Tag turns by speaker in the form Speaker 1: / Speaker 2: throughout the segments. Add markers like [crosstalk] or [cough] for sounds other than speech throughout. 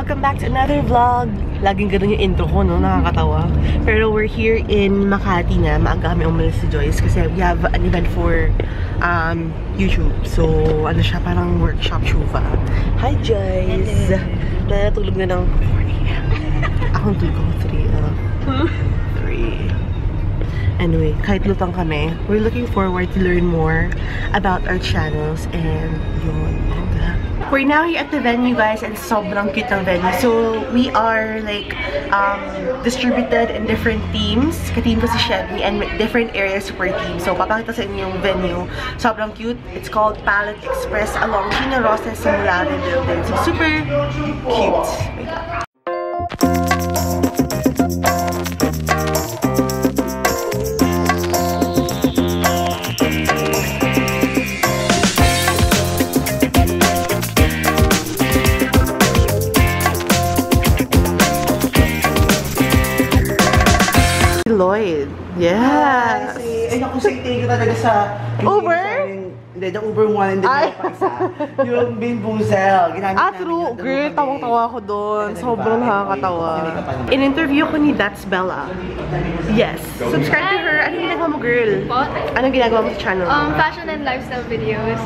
Speaker 1: Welcome back to another vlog. Laging ganun yung intro ko, no? Nakakatawa. Pero we're here in Makati na. Maaga kami umalis si Joyce kasi we have an event for um, YouTube. So, ano siya, parang workshop shuva. Hi, Joyce! Natulog na ng 4 a.m. Akong tulog ako 3 uh, 3 Anyway, kahit lutang kami, we're looking forward to learn more about our channels and yun. bongga. We're now here at the venue, guys, and sobrang cute ng venue. So, we are, like, um, distributed in different teams. Ka-team ko si Chevy and different areas per team. So, papakita sa inyo yung venue. Sobrang cute. It's called Palette Express along Chino Rosa Simulare. So, super cute. Uber?
Speaker 2: Hindi, yung Uber one, hindi
Speaker 1: Ay.
Speaker 2: yung pa isa. Yung Bin Buzel. Ginamit
Speaker 1: Ah, true. Girl, tawang-tawa ako doon. Sobrang
Speaker 2: ba?
Speaker 1: nakakatawa. In-interview ko ni That's Bella. Yes. Subscribe to her. Anong ginagawa mo, girl?
Speaker 3: What?
Speaker 1: Anong ginagawa mo sa channel?
Speaker 3: Um, fashion and lifestyle videos.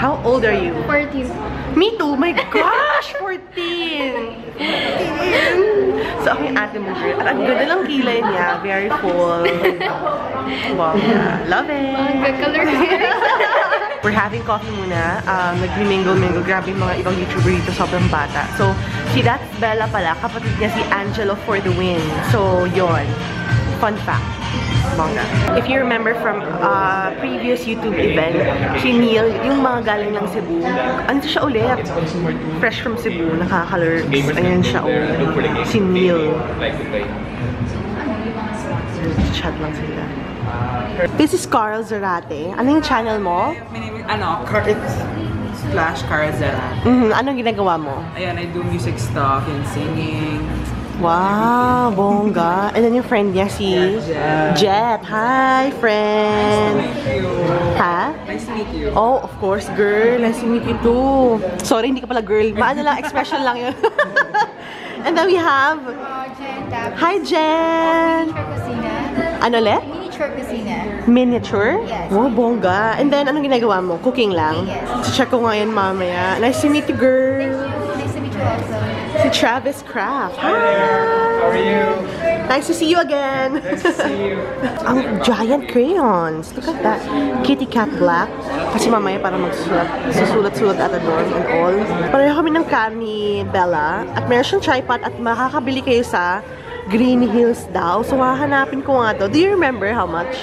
Speaker 1: How old are you?
Speaker 3: 14.
Speaker 1: Me too! My gosh! 14! 14! So, ako yung ate mo, girl. At ang ganda ng kilay niya. Very full. Wow. Love it!
Speaker 3: Good color [laughs]
Speaker 1: We're having coffee muna. Um, Nag-mingle-mingle. Grabe yung mga ibang YouTuber dito. Sobrang bata. So, si That's Bella pala. Kapatid niya si Angelo for the win. So, yon. Fun fact. Bongga. If you remember from uh, previous YouTube event, si Neil, yung mga galing lang Cebu, ano siya ulit? Fresh from Cebu, nakaka-lurks. Ayan siya ulit. Si Neil. Chat lang sila. This is Carl Zarate. Ano yung channel mo?
Speaker 4: My name is, ano, Car it's slash Carazella.
Speaker 1: Mhm, Anong ginagawa mo?
Speaker 4: Ayan, I do music stuff and singing.
Speaker 1: Wow, bongga. And then yung friend niya si
Speaker 4: Jet.
Speaker 1: Jet. Hi, friend.
Speaker 4: Thank you.
Speaker 1: Ha?
Speaker 4: Nice to meet you.
Speaker 1: Oh, of course, girl. Nice to meet you too. Sorry, hindi ka pala girl. Maano lang, expression lang yun. [laughs] And then we have, hi Jen! Ano ulit?
Speaker 3: Miniature Kusina.
Speaker 1: Miniature?
Speaker 3: Yes.
Speaker 1: Wow, bongga. And then, anong ginagawa mo? Cooking lang?
Speaker 3: Yes.
Speaker 1: Check ko ngayon mamaya. Nice to meet you, girl.
Speaker 3: Nice to meet you also.
Speaker 1: Si Travis Craft. Hi!
Speaker 4: How are you?
Speaker 1: Nice to see you again.
Speaker 4: Nice to see you. [laughs]
Speaker 1: Ang giant crayons. Look at that. Kitty Cat Black. Kasi mamaya para magsusulat, susulat-sulat at the dorm and all. Pareho kami ng cam ni Bella. At meron siyang tripod at makakabili kayo sa Green Hills daw. So, hahanapin ko nga to. Do you remember how much?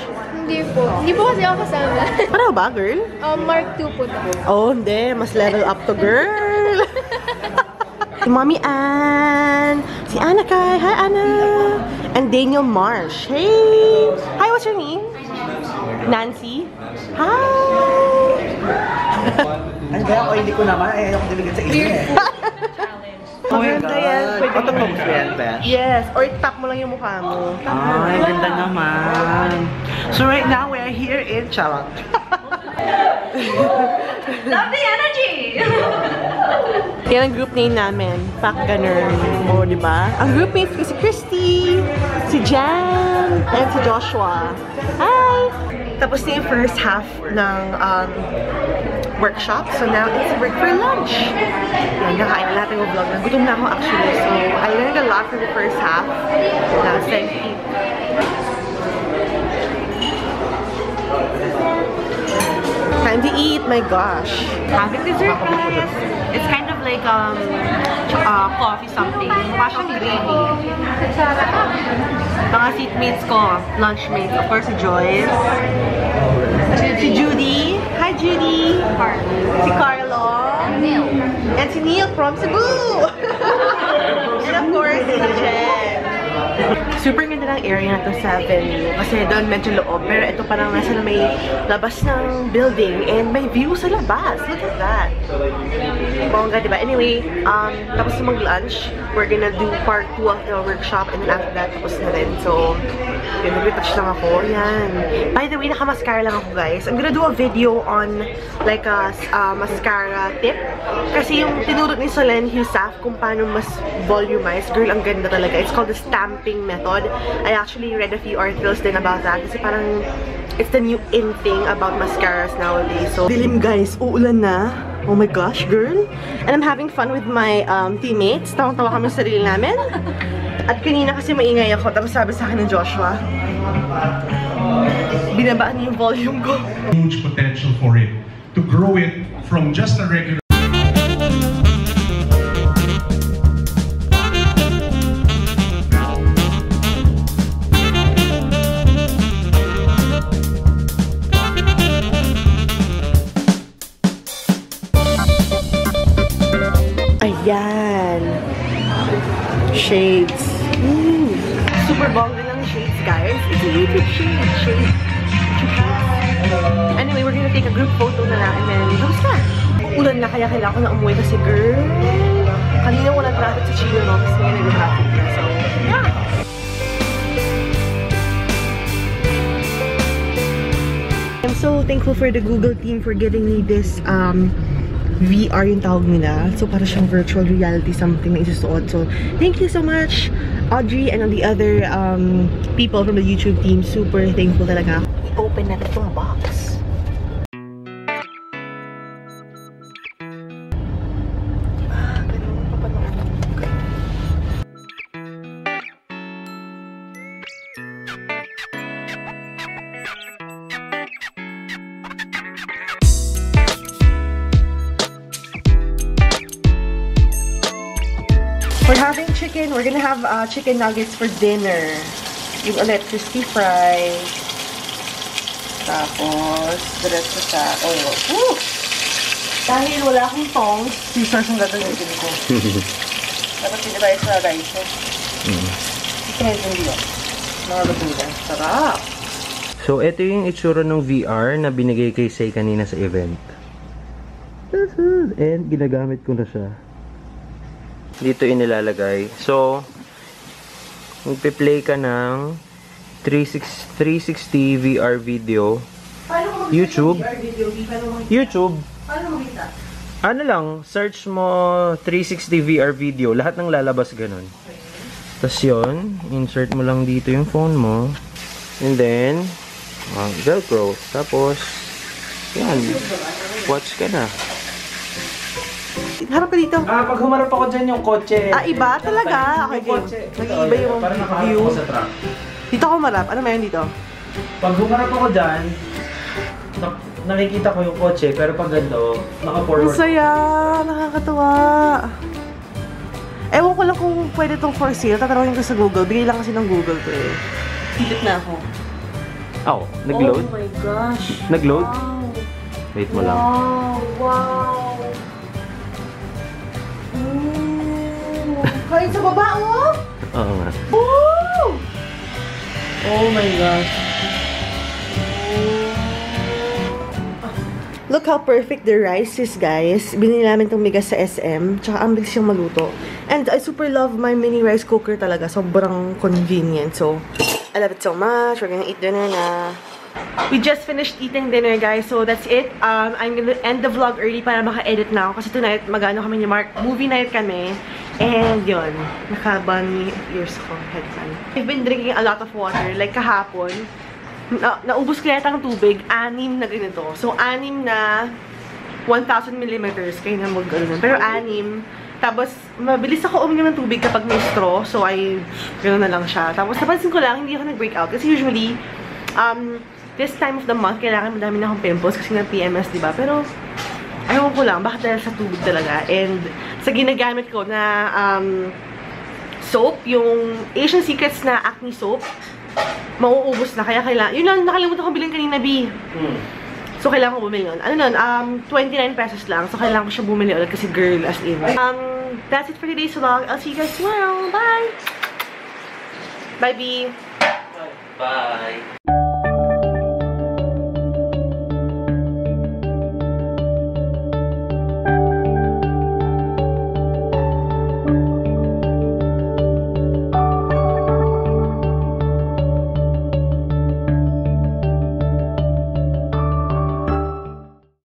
Speaker 3: Hindi po. Hindi po kasi ako kasama.
Speaker 1: Pareho ba, girl?
Speaker 3: um, Mark 2 po to.
Speaker 1: Oh, hindi. Mas level up to, girl. Si Mommy Ann. Si Anna Kai. Hi, Anna. And Daniel Marsh. Hey. Hi, what's your name? Nancy. Hi.
Speaker 2: Ano ba ako, hindi ko naman. Ay, ayoko diligan sa inyo eh. Oh my
Speaker 1: Maganda yan.
Speaker 2: God.
Speaker 1: Pwede
Speaker 2: Auto
Speaker 1: mo-
Speaker 2: focus ba yan?
Speaker 1: Yes. Or tap mo lang yung mukha mo.
Speaker 2: Ay, ganda naman. So right now, we're here in Charot. [laughs]
Speaker 3: Love the energy! [laughs]
Speaker 1: Yan ang group name namin. Pack Gunner. O, di ba? Ang group mates ko si Christy, si Jan, and si Joshua. Hi! Tapos na yung first half ng um, workshop. So now it's break for lunch. Yan, nakain na natin yung vlog. Nagutom na ako actually. So I learned a lot from the first half. Now it's time to eat. Time to eat, my gosh. Having dessert, guys. It's kind like um, uh, coffee something. Mukha siyang gravy. Mga seatmates ko, lunchmates. Of course, si Joyce. Si Judy. Hi, Judy. Si Carlo. And si Neil from Cebu. [laughs] and of course, si Jen. Super ganda ng area na to sa venue. Kasi doon medyo loob. Pero ito parang nasa na may labas ng building and may view sa labas. Look at that. Bongga, diba? Anyway, um, tapos na mag-lunch. We're gonna do part 2 of the workshop and then after that, tapos na rin. So, yun, nag-retouch lang ako. Yan. By the way, naka-mascara lang ako, guys. I'm gonna do a video on like a uh, mascara tip. Kasi yung tinuro ni Solen Husaf kung paano mas volumize. Girl, ang ganda talaga. It's called the stamping method. I actually read a few articles din about that. Kasi parang it's the new in thing about mascaras nowadays. So, dilim guys. Uulan na. Oh my gosh, girl. And I'm having fun with my um, teammates. Tawang-tawa kami sa sarili namin. At kanina kasi maingay ako. Tapos sabi sa akin ng Joshua, binabaan niya yung volume ko.
Speaker 5: huge potential for it to grow it from just a regular
Speaker 1: Ulan na kaya kailangan ko na umuwi kasi girl. Kanina wala traffic sa Chino, no? Kasi ngayon nag-traffic na. So, yeah. I'm so thankful for the Google team for giving me this um, VR yung tawag nila. So, para siyang virtual reality something na isusuot. So, thank you so much, Audrey, and all the other um, people from the YouTube team. Super thankful talaga. I-open natin itong box. Chicken. We're gonna have uh, chicken nuggets for dinner. Yung ulit, crispy fries. Tapos, diretso sa oil. Woo! Dahil wala akong tongs, scissors ang gagamitin ko. [laughs] Dapat hindi tayo sa rice. eh. Chicken hindi yun. Lutugan. Sarap!
Speaker 6: So, ito yung itsura ng VR na binigay kay Say kanina sa event. And ginagamit ko na siya. Dito inilalagay. So, magpe-play ka ng 360, 360 VR video. YouTube?
Speaker 1: VR video?
Speaker 6: YouTube. Ano lang, search mo 360 VR video. Lahat ng lalabas ganun. Tapos yun, insert mo lang dito yung phone mo. And then, uh, Velcro. Tapos, yan. Watch ka na.
Speaker 1: Harap ka dito.
Speaker 2: Ah, pag humarap ako dyan yung kotse.
Speaker 1: Ah, iba talaga? Okay, game. Nag-iiba yung
Speaker 2: Parang nakaharap
Speaker 1: view.
Speaker 2: ako sa truck.
Speaker 1: Dito ako marap. Ano meron dito?
Speaker 2: Pag humarap ako dyan, nak- nakikita ko yung kotse, pero pag ganito,
Speaker 1: Ang
Speaker 2: naka-forward.
Speaker 1: saya! Nakakatuwa! Ewan ko lang kung pwede tong for sale. Tatanungin ko sa Google. Bigay lang kasi ng Google to eh. Pilit na ako.
Speaker 6: Oh, nag-load?
Speaker 1: Oh my gosh.
Speaker 6: Nag-load?
Speaker 1: Wow.
Speaker 6: Wait mo lang.
Speaker 1: Wow! Wow! Ooh! Kain sa baba, oh!
Speaker 6: Oo nga.
Speaker 1: Woo!
Speaker 2: Oh my gosh.
Speaker 1: Look how perfect the rice is, guys. Binili namin itong migas sa SM. Tsaka ang bilis siyang maluto. And I super love my mini rice cooker talaga. Sobrang convenient. So, I love it so much. We're gonna eat dinner na. We just finished eating dinner, guys. So, that's it. Um, I'm gonna end the vlog early para maka-edit na ako. Kasi tonight, magano kami ni Mark. Movie night kami. And yun, naka-bunny ears ko, headband. I've been drinking a lot of water. Like kahapon, na, naubos ko yata tubig, anim na ganito. So, anim na 1,000 millimeters. Kayo na mag ano, Pero anim. Tapos, mabilis ako uminom ng tubig kapag may straw. So, ay, gano'n na lang siya. Tapos, napansin ko lang, hindi ako nag-breakout. Kasi usually, um, this time of the month, kailangan madami na akong pimples kasi ng PMS, di ba? Pero, ayaw ko lang, bakit dahil sa tubig talaga. And, sa ginagamit ko na um, soap, yung Asian Secrets na acne soap, mauubos na. Kaya kailangan, yun lang, nakalimutan ko bilhin kanina, B.
Speaker 2: Hmm.
Speaker 1: So, kailangan ko bumili nun. Ano nun? Um, 29 pesos lang. So, kailangan ko siya bumili ulit kasi girl as in. Um, that's it for today's vlog. I'll see you guys tomorrow. Bye! Bye, B.
Speaker 6: Bye.